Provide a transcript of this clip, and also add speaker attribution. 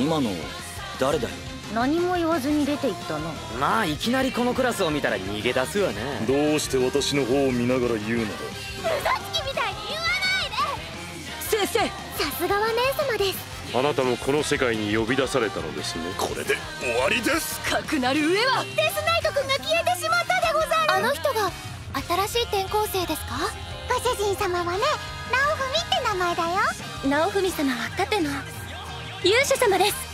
Speaker 1: 今の誰だよ？
Speaker 2: 何も言わずに出て行ったな
Speaker 3: まあいきなりこのクラスを見たら逃げ出すわね。
Speaker 4: どうして私の方を見ながら言うのだ？
Speaker 5: 嘘つきみたいに言わないで。
Speaker 2: 先生！
Speaker 5: さすがは姉様です。
Speaker 6: あなたもこの世界に呼び出されたのですね。
Speaker 4: これで終わりです。
Speaker 2: かくなる上は！
Speaker 5: デスナイト君が消えてしまったでござる。あの人が新しい転校生ですか？ご主人様はね直文って名前だよ。直文様は盾の勇者様です。